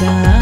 sadar